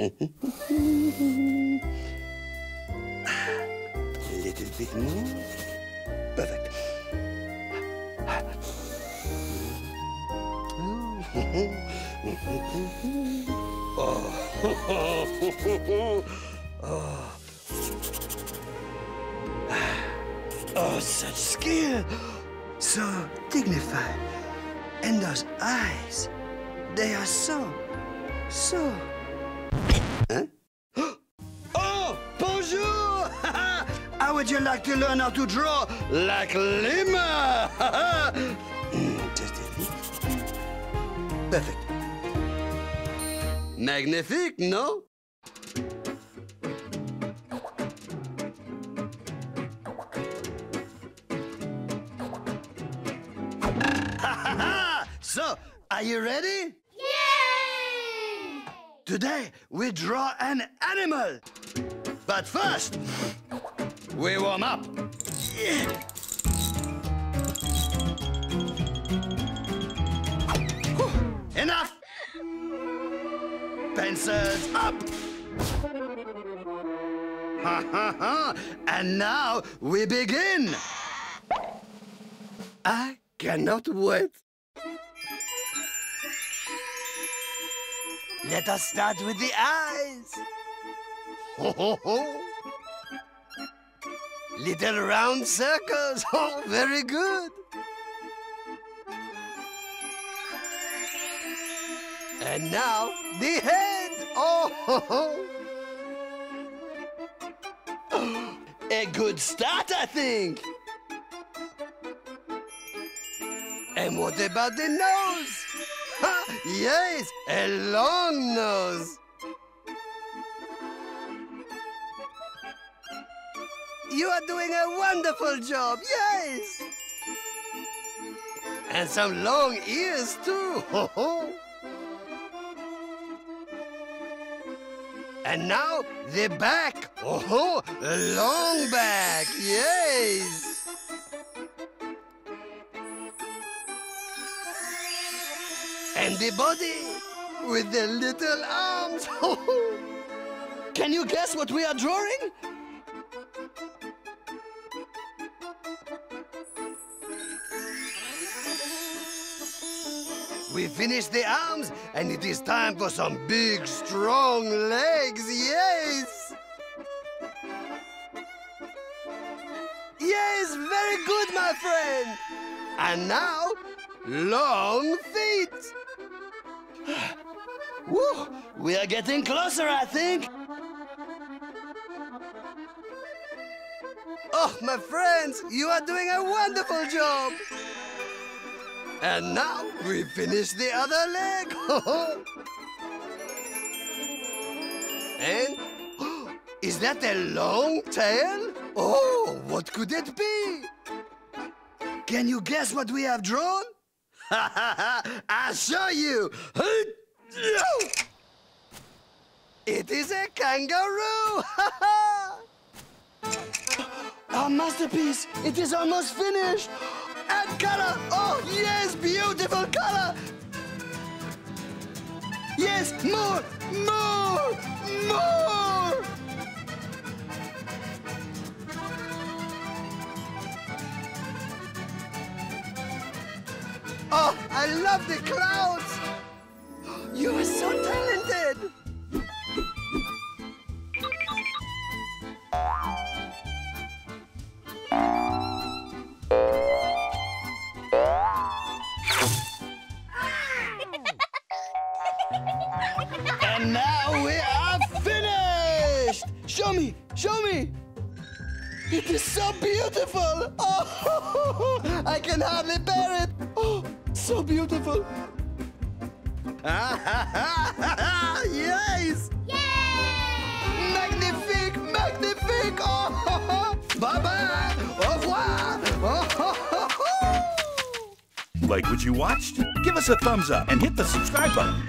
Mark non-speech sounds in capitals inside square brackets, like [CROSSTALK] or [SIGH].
[LAUGHS] Little bit more. Perfect. Oh. oh. [LAUGHS] Oh, such skill. So dignified. And those eyes, they are so, so. Huh? Oh, bonjour! [LAUGHS] how would you like to learn how to draw like Lemur? [LAUGHS] Perfect. Magnifique, no? [LAUGHS] so, are you ready? Today, we draw an animal. But first, we warm up. Yeah. Enough! Pencils up! Ha ha ha! And now we begin! I cannot wait. Let us start with the eyes. Ho, ho, ho. Little round circles. [LAUGHS] Oh, very good. And now the head. Oh, ho, ho. [GASPS] A good start, I think. And what about the nose? Yes, a long nose. You are doing a wonderful job, yes. And some long ears, too. Ho, [LAUGHS] ho. And now the back. Oh, [LAUGHS] ho, a long back, yes. And the body with the little arms. [LAUGHS] Can you guess what we are drawing? We finished the arms, and it is time for some big, strong legs, yes! Yes, very good, my friend! And now, long feet! Woo! We are getting closer, I think! Oh, my friends, you are doing a wonderful job! And now we finish the other leg. [LAUGHS] and [GASPS] is that a long tail? Oh, what could it be? Can you guess what we have drawn? [LAUGHS] I'll show you. [LAUGHS] It is a kangaroo. [LAUGHS] Our masterpiece. It is almost finished. And color! Oh, yes, beautiful color! Yes, more, more, more! Oh, I love the clouds! You are so talented! [LAUGHS] And now we are finished! Show me! Show me! It is so beautiful! Oh, [LAUGHS] I can hardly bear it! Oh, [GASPS] so beautiful! [LAUGHS] yes! Yay! Magnifique! Magnifique! Oh, bye-bye! Au revoir! Oh, Like what you watched? Give us a thumbs up and hit the subscribe button.